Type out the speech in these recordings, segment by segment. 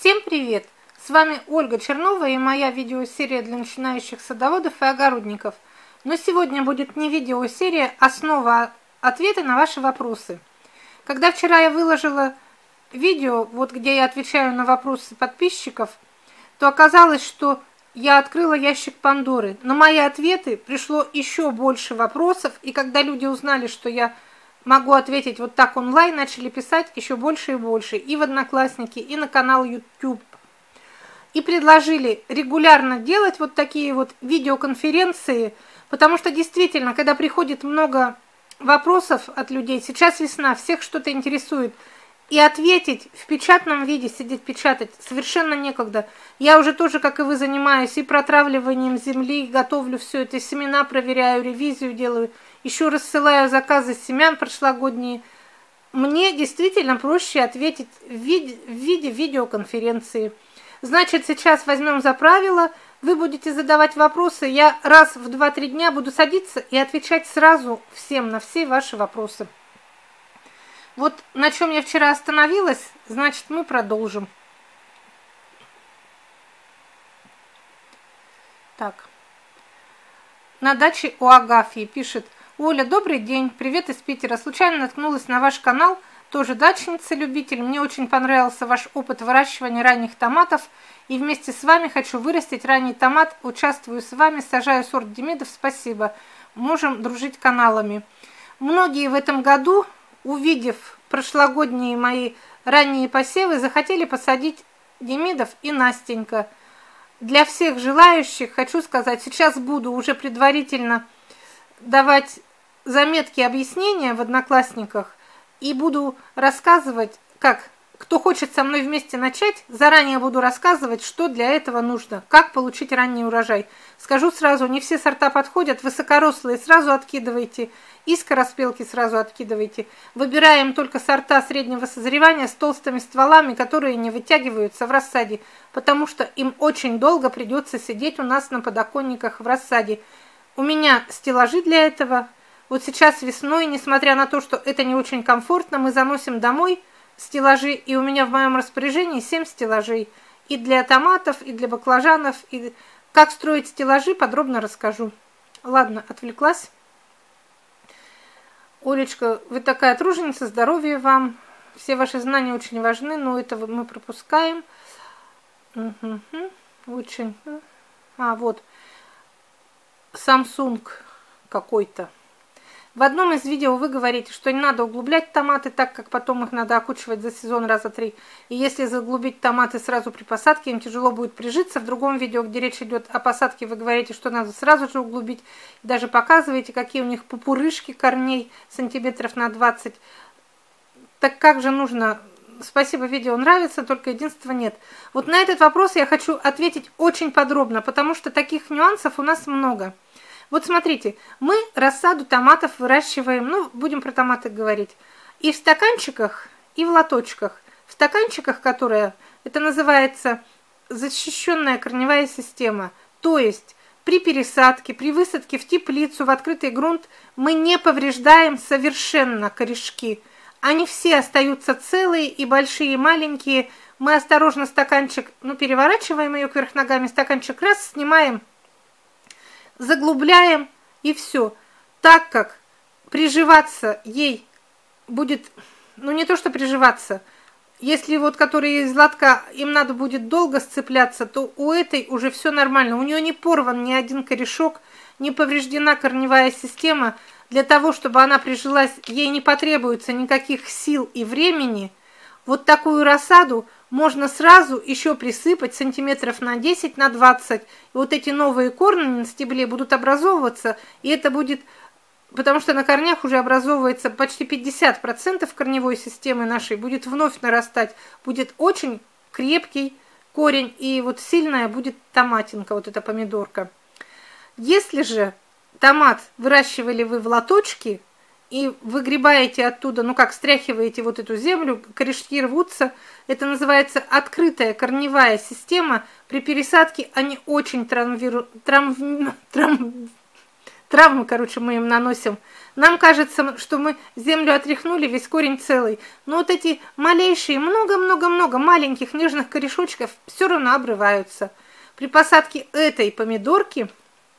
Всем привет! С вами Ольга Чернова и моя видеосерия для начинающих садоводов и огородников. Но сегодня будет не видеосерия, а снова ответы на ваши вопросы. Когда вчера я выложила видео, вот где я отвечаю на вопросы подписчиков, то оказалось, что я открыла ящик Пандоры. На мои ответы пришло еще больше вопросов, и когда люди узнали, что я могу ответить вот так онлайн, начали писать еще больше и больше, и в Одноклассники, и на канал YouTube. И предложили регулярно делать вот такие вот видеоконференции, потому что действительно, когда приходит много вопросов от людей, сейчас весна, всех что-то интересует, и ответить в печатном виде, сидеть печатать, совершенно некогда. Я уже тоже, как и вы, занимаюсь и протравливанием земли, готовлю все это, семена проверяю, ревизию делаю – еще рассылаю заказы семян прошлогодние. Мне действительно проще ответить в виде, в виде видеоконференции. Значит, сейчас возьмем за правило, вы будете задавать вопросы, я раз в 2-3 дня буду садиться и отвечать сразу всем на все ваши вопросы. Вот на чем я вчера остановилась, значит, мы продолжим. Так. На даче у Агафьи пишет – Оля, добрый день. Привет из Питера. Случайно наткнулась на ваш канал. Тоже дачница-любитель. Мне очень понравился ваш опыт выращивания ранних томатов. И вместе с вами хочу вырастить ранний томат. Участвую с вами, сажаю сорт Демидов. Спасибо. Можем дружить каналами. Многие в этом году, увидев прошлогодние мои ранние посевы, захотели посадить Демидов и Настенька. Для всех желающих хочу сказать, сейчас буду уже предварительно давать заметки, объяснения в Одноклассниках и буду рассказывать, как кто хочет со мной вместе начать, заранее буду рассказывать, что для этого нужно, как получить ранний урожай. Скажу сразу, не все сорта подходят, высокорослые сразу откидывайте, и скороспелки сразу откидывайте. Выбираем только сорта среднего созревания с толстыми стволами, которые не вытягиваются в рассаде, потому что им очень долго придется сидеть у нас на подоконниках в рассаде. У меня стеллажи для этого, вот сейчас весной, несмотря на то, что это не очень комфортно, мы заносим домой стеллажи, и у меня в моем распоряжении 7 стеллажей. И для томатов, и для баклажанов, и как строить стеллажи, подробно расскажу. Ладно, отвлеклась. Олечка, вы такая труженица, здоровья вам. Все ваши знания очень важны, но это мы пропускаем. Угу, очень. А, вот. Samsung какой-то. В одном из видео вы говорите, что не надо углублять томаты, так как потом их надо окучивать за сезон раза три. И если заглубить томаты сразу при посадке, им тяжело будет прижиться. В другом видео, где речь идет о посадке, вы говорите, что надо сразу же углубить. Даже показываете, какие у них пупурышки корней сантиметров на 20. Так как же нужно... Спасибо, видео нравится, только единства нет. Вот на этот вопрос я хочу ответить очень подробно, потому что таких нюансов у нас много. Вот смотрите, мы рассаду томатов выращиваем, ну, будем про томаты говорить, и в стаканчиках, и в лоточках. В стаканчиках, которые, это называется защищенная корневая система, то есть при пересадке, при высадке в теплицу, в открытый грунт мы не повреждаем совершенно корешки. Они все остаются целые и большие, и маленькие. Мы осторожно стаканчик, ну, переворачиваем ее кверх ногами, стаканчик раз, снимаем, заглубляем и все. Так как приживаться ей будет, ну не то что приживаться, если вот которые из лотка, им надо будет долго сцепляться, то у этой уже все нормально. У нее не порван ни один корешок, не повреждена корневая система. Для того, чтобы она прижилась, ей не потребуется никаких сил и времени. Вот такую рассаду можно сразу еще присыпать сантиметров на 10, на 20. И вот эти новые корни на стебле будут образовываться, и это будет, потому что на корнях уже образовывается почти 50% корневой системы нашей, будет вновь нарастать, будет очень крепкий корень, и вот сильная будет томатинка, вот эта помидорка. Если же томат выращивали вы в лоточке, и выгребаете оттуда, ну как, стряхиваете вот эту землю, корешки рвутся. Это называется открытая корневая система. При пересадке они очень травмиру... трам... Трам... Травмы, короче, мы им наносим. Нам кажется, что мы землю отряхнули, весь корень целый. Но вот эти малейшие, много-много-много маленьких нежных корешочков все равно обрываются. При посадке этой помидорки,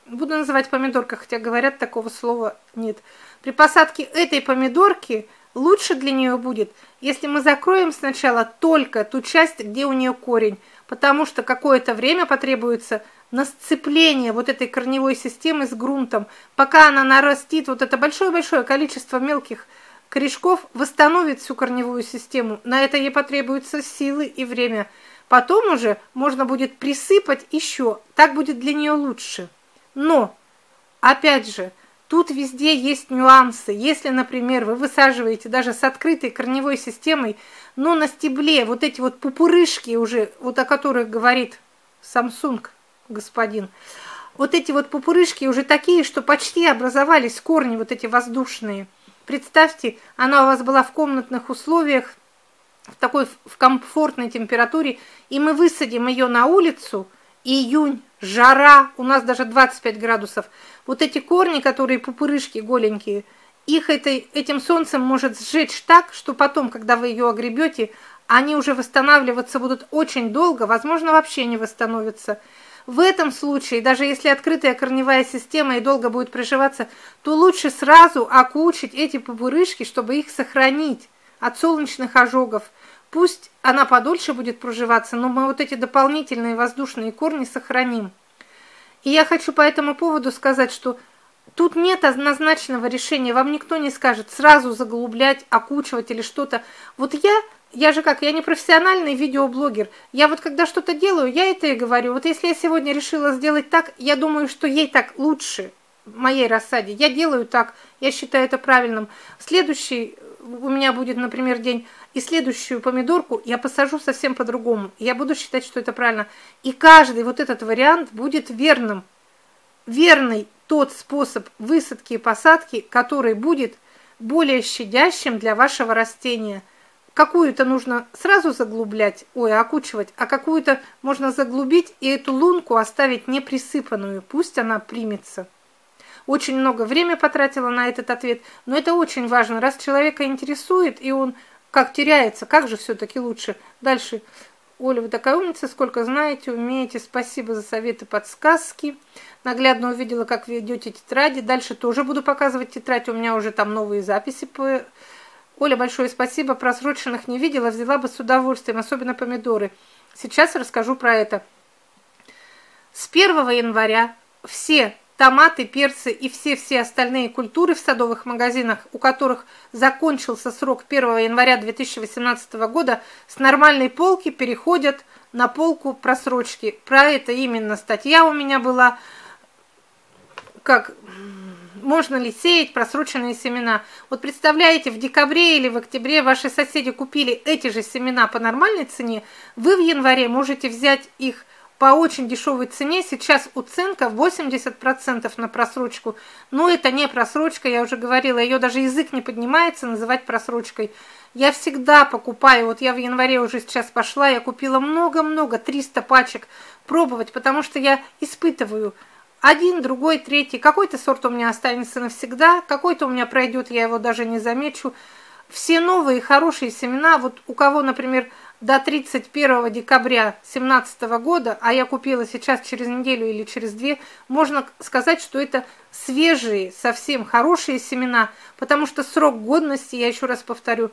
буду называть помидорка, хотя говорят, такого слова нет. При посадке этой помидорки лучше для нее будет, если мы закроем сначала только ту часть, где у нее корень, потому что какое-то время потребуется на сцепление вот этой корневой системы с грунтом, пока она нарастит вот это большое-большое количество мелких корешков, восстановит всю корневую систему. На это ей потребуются силы и время. Потом уже можно будет присыпать еще, так будет для нее лучше. Но, опять же, тут везде есть нюансы. Если, например, вы высаживаете даже с открытой корневой системой, но на стебле вот эти вот пупырышки уже, вот о которых говорит Samsung, господин. Вот эти вот пупырышки уже такие, что почти образовались корни вот эти воздушные. Представьте, она у вас была в комнатных условиях, в такой в комфортной температуре, и мы высадим ее на улицу, июнь, жара, у нас даже 25 градусов. Вот эти корни, которые пупырышки голенькие, их этой, этим солнцем может сжечь так, что потом, когда вы ее огребете, они уже восстанавливаться будут очень долго, возможно, вообще не восстановятся. В этом случае, даже если открытая корневая система и долго будет приживаться, то лучше сразу окучить эти пупырышки, чтобы их сохранить от солнечных ожогов. Пусть она подольше будет проживаться, но мы вот эти дополнительные воздушные корни сохраним. И я хочу по этому поводу сказать, что тут нет однозначного решения. Вам никто не скажет сразу заглублять, окучивать или что-то. Вот я я же как, я не профессиональный видеоблогер. Я вот когда что-то делаю, я это и говорю. Вот если я сегодня решила сделать так, я думаю, что ей так лучше, моей рассаде. Я делаю так, я считаю это правильным. Следующий у меня будет, например, день, и следующую помидорку я посажу совсем по-другому. Я буду считать, что это правильно. И каждый вот этот вариант будет верным. Верный тот способ высадки и посадки, который будет более щадящим для вашего растения – какую-то нужно сразу заглублять, ой, окучивать, а какую-то можно заглубить и эту лунку оставить не присыпанную, пусть она примется. Очень много времени потратила на этот ответ, но это очень важно. Раз человека интересует, и он как теряется, как же все-таки лучше. Дальше. Оля, вы такая умница, сколько знаете, умеете. Спасибо за советы, подсказки. Наглядно увидела, как ведете тетради. Дальше тоже буду показывать тетрадь. У меня уже там новые записи по Оля, большое спасибо. Просроченных не видела, взяла бы с удовольствием, особенно помидоры. Сейчас расскажу про это. С 1 января все томаты, перцы и все-все остальные культуры в садовых магазинах, у которых закончился срок 1 января 2018 года, с нормальной полки переходят на полку просрочки. Про это именно статья у меня была. Как можно ли сеять просроченные семена. Вот представляете, в декабре или в октябре ваши соседи купили эти же семена по нормальной цене, вы в январе можете взять их по очень дешевой цене. Сейчас уценка 80% на просрочку. Но это не просрочка, я уже говорила, ее даже язык не поднимается называть просрочкой. Я всегда покупаю, вот я в январе уже сейчас пошла, я купила много-много, 300 пачек пробовать, потому что я испытываю – один, другой, третий. Какой-то сорт у меня останется навсегда, какой-то у меня пройдет, я его даже не замечу. Все новые хорошие семена, вот у кого, например, до 31 декабря 2017 года, а я купила сейчас через неделю или через две, можно сказать, что это свежие, совсем хорошие семена, потому что срок годности, я еще раз повторю,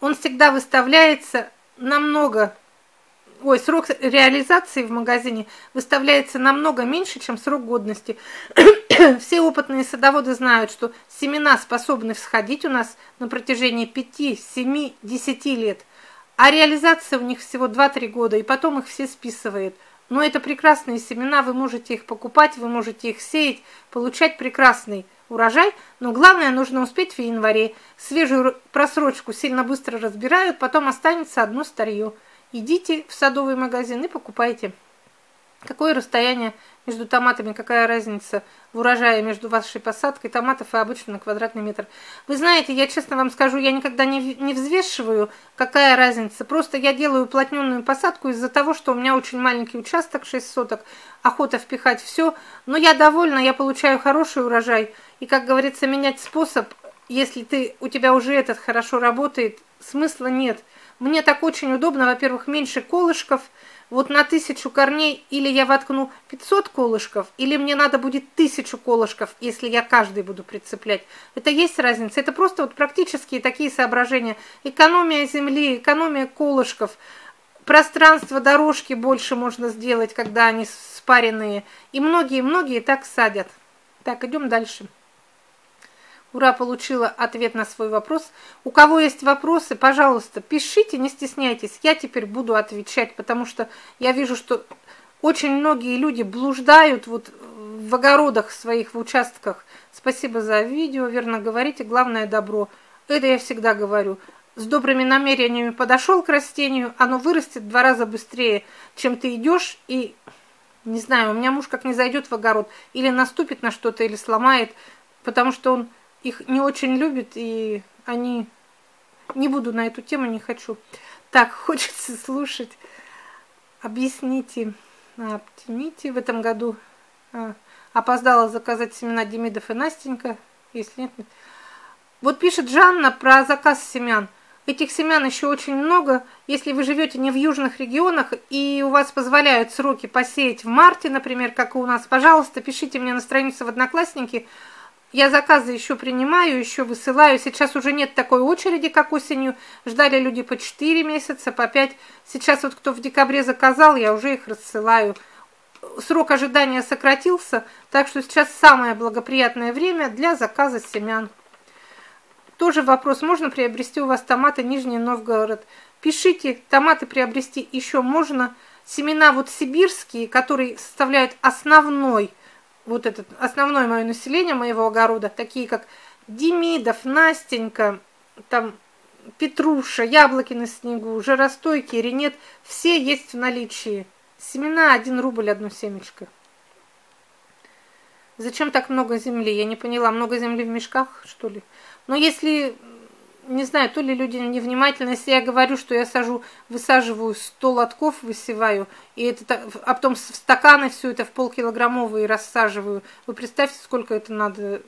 он всегда выставляется намного ой, срок реализации в магазине выставляется намного меньше, чем срок годности. Все опытные садоводы знают, что семена способны всходить у нас на протяжении 5, 7, 10 лет, а реализация у них всего 2-3 года, и потом их все списывает. Но это прекрасные семена, вы можете их покупать, вы можете их сеять, получать прекрасный урожай, но главное нужно успеть в январе. Свежую просрочку сильно быстро разбирают, потом останется одно старье. Идите в садовый магазин и покупайте. Какое расстояние между томатами, какая разница в урожае между вашей посадкой томатов и обычно на квадратный метр? Вы знаете, я честно вам скажу, я никогда не, не взвешиваю, какая разница. Просто я делаю уплотненную посадку из-за того, что у меня очень маленький участок, 6 соток, охота впихать все. Но я довольна, я получаю хороший урожай. И, как говорится, менять способ, если ты, у тебя уже этот хорошо работает, смысла нет. Мне так очень удобно, во-первых, меньше колышков – вот на тысячу корней или я воткну 500 колышков, или мне надо будет тысячу колышков, если я каждый буду прицеплять. Это есть разница. Это просто вот практические такие соображения. Экономия земли, экономия колышков, пространство дорожки больше можно сделать, когда они спаренные. И многие-многие так садят. Так, идем дальше. Ура получила ответ на свой вопрос. У кого есть вопросы, пожалуйста, пишите, не стесняйтесь. Я теперь буду отвечать, потому что я вижу, что очень многие люди блуждают вот в огородах своих, в участках. Спасибо за видео, верно говорите, главное добро. Это я всегда говорю. С добрыми намерениями подошел к растению, оно вырастет в два раза быстрее, чем ты идешь и... Не знаю, у меня муж как не зайдет в огород, или наступит на что-то, или сломает, потому что он их не очень любят, и они... Не буду на эту тему, не хочу. Так, хочется слушать. Объясните, обтяните в этом году. А, опоздала заказать семена Демидов и Настенька. Если нет, нет. Вот пишет Жанна про заказ семян. Этих семян еще очень много. Если вы живете не в южных регионах и у вас позволяют сроки посеять в марте, например, как и у нас, пожалуйста, пишите мне на страницу в Одноклассники. Я заказы еще принимаю, еще высылаю. Сейчас уже нет такой очереди, как осенью. Ждали люди по 4 месяца, по 5. Сейчас вот кто в декабре заказал, я уже их рассылаю. Срок ожидания сократился, так что сейчас самое благоприятное время для заказа семян. Тоже вопрос, можно приобрести у вас томаты Нижний Новгород? Пишите, томаты приобрести еще можно. Семена вот сибирские, которые составляют основной вот этот основное мое население моего огорода, такие как Демидов, Настенька, там Петруша, яблоки на снегу, жиростойкий, ренет, все есть в наличии. Семена один рубль одно семечко. Зачем так много земли? Я не поняла, много земли в мешках, что ли? Но если не знаю, то ли люди невнимательны, если я говорю, что я сажу, высаживаю 100 лотков, высеваю, и это, а потом в стаканы все это в полкилограммовые рассаживаю. Вы представьте, сколько это надо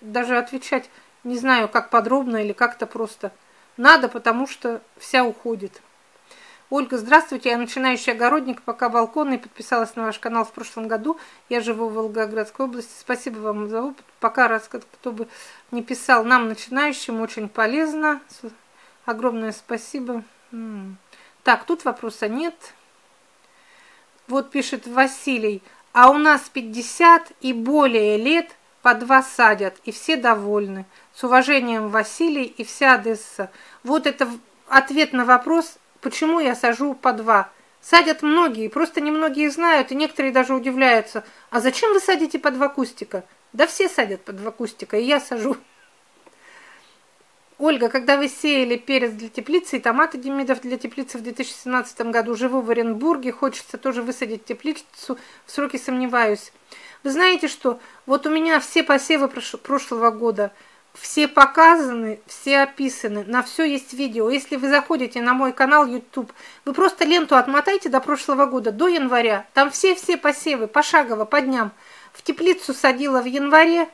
даже отвечать, не знаю, как подробно или как-то просто. Надо, потому что вся уходит. Ольга, здравствуйте, я начинающий огородник, пока балконный, подписалась на ваш канал в прошлом году. Я живу в Волгоградской области. Спасибо вам за опыт. Пока раз кто бы не писал, нам, начинающим, очень полезно. Огромное спасибо. Так, тут вопроса нет. Вот пишет Василий. А у нас 50 и более лет по два садят, и все довольны. С уважением, Василий и вся Одесса. Вот это ответ на вопрос, Почему я сажу по два? Садят многие, просто немногие знают, и некоторые даже удивляются. А зачем вы садите по два кустика? Да все садят по два кустика, и я сажу. Ольга, когда вы сеяли перец для теплицы и томаты Демидов для теплицы в 2017 году, живу в Оренбурге, хочется тоже высадить теплицу, в сроки сомневаюсь. Вы знаете что, вот у меня все посевы прошлого года – все показаны, все описаны, на все есть видео. Если вы заходите на мой канал YouTube, вы просто ленту отмотайте до прошлого года, до января. Там все-все посевы, пошагово, по дням. В теплицу садила в январе,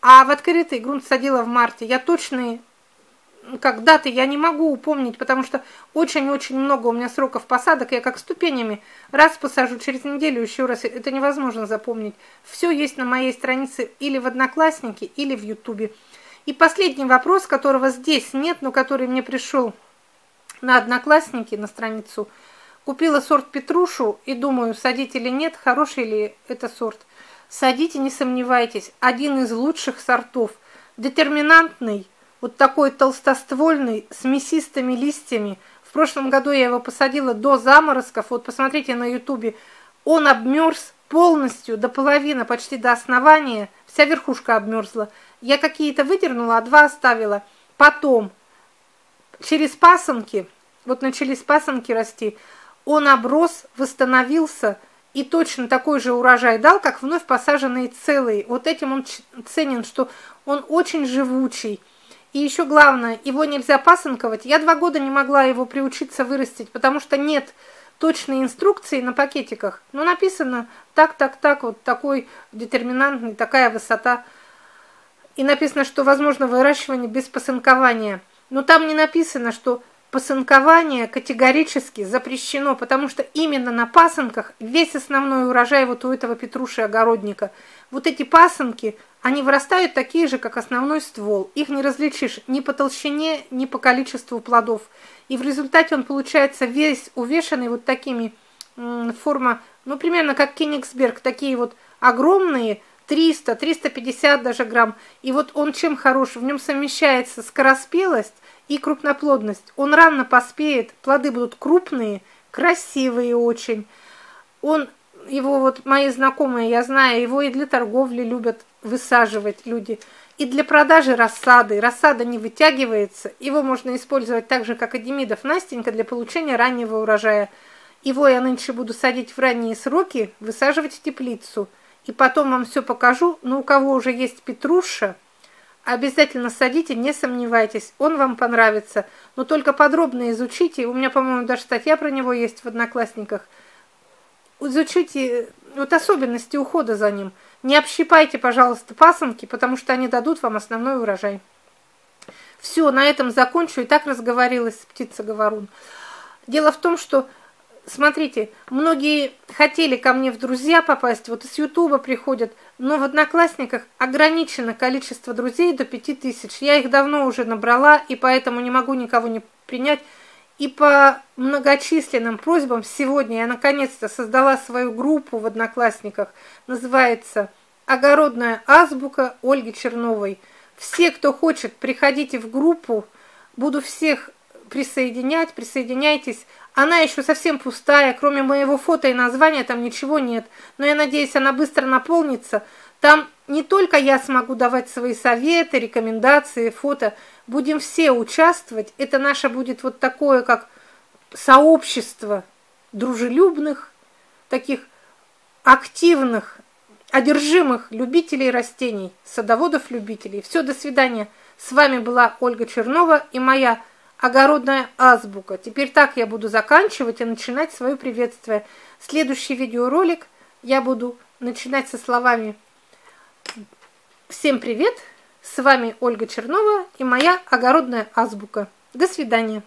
а в открытый грунт садила в марте. Я точные как даты я не могу упомнить, потому что очень-очень много у меня сроков посадок, я как ступенями раз посажу, через неделю еще раз, это невозможно запомнить. Все есть на моей странице или в Одноклассники, или в Ютубе. И последний вопрос, которого здесь нет, но который мне пришел на Одноклассники, на страницу. Купила сорт петрушу и думаю, садить или нет, хороший ли это сорт. Садите, не сомневайтесь, один из лучших сортов. Детерминантный, вот такой толстоствольный, с мясистыми листьями. В прошлом году я его посадила до заморозков. Вот посмотрите на ютубе. Он обмерз полностью, до половины, почти до основания. Вся верхушка обмерзла. Я какие-то выдернула, а два оставила. Потом, через пасынки, вот начались пасынки расти, он оброс, восстановился, и точно такой же урожай дал, как вновь посаженные целые. Вот этим он ценен, что он очень живучий. И еще главное, его нельзя пасынковать. Я два года не могла его приучиться вырастить, потому что нет точной инструкции на пакетиках. Но написано так, так, так, вот такой детерминантный, такая высота. И написано, что возможно выращивание без пасынкования. Но там не написано, что пасынкование категорически запрещено, потому что именно на пасынках весь основной урожай вот у этого петруши-огородника. Вот эти пасынки, они вырастают такие же, как основной ствол. Их не различишь ни по толщине, ни по количеству плодов. И в результате он получается весь увешанный вот такими форма, ну примерно как Кенигсберг, такие вот огромные, 300, 350 даже грамм. И вот он чем хорош? В нем совмещается скороспелость и крупноплодность. Он рано поспеет, плоды будут крупные, красивые очень. Он, его вот мои знакомые, я знаю, его и для торговли любят высаживать люди. И для продажи рассады. Рассада не вытягивается. Его можно использовать так же, как и демидов Настенька, для получения раннего урожая. Его я нынче буду садить в ранние сроки, высаживать в теплицу. И потом вам все покажу. Но у кого уже есть петруша, Обязательно садите, не сомневайтесь, он вам понравится. Но только подробно изучите, у меня, по-моему, даже статья про него есть в Одноклассниках. Изучите вот особенности ухода за ним. Не общипайте, пожалуйста, пасынки, потому что они дадут вам основной урожай. Все, на этом закончу. И так разговорилась птица-говорун. Дело в том, что Смотрите, многие хотели ко мне в друзья попасть, вот из Ютуба приходят, но в Одноклассниках ограничено количество друзей до 5000. Я их давно уже набрала, и поэтому не могу никого не принять. И по многочисленным просьбам сегодня я наконец-то создала свою группу в Одноклассниках. Называется «Огородная азбука Ольги Черновой». Все, кто хочет, приходите в группу. Буду всех присоединять, присоединяйтесь. Она еще совсем пустая, кроме моего фото и названия там ничего нет. Но я надеюсь, она быстро наполнится. Там не только я смогу давать свои советы, рекомендации, фото. Будем все участвовать. Это наше будет вот такое, как сообщество дружелюбных, таких активных, одержимых любителей растений, садоводов-любителей. Все, до свидания. С вами была Ольга Чернова и моя огородная азбука. Теперь так я буду заканчивать и начинать свое приветствие. Следующий видеоролик я буду начинать со словами «Всем привет! С вами Ольга Чернова и моя огородная азбука. До свидания!»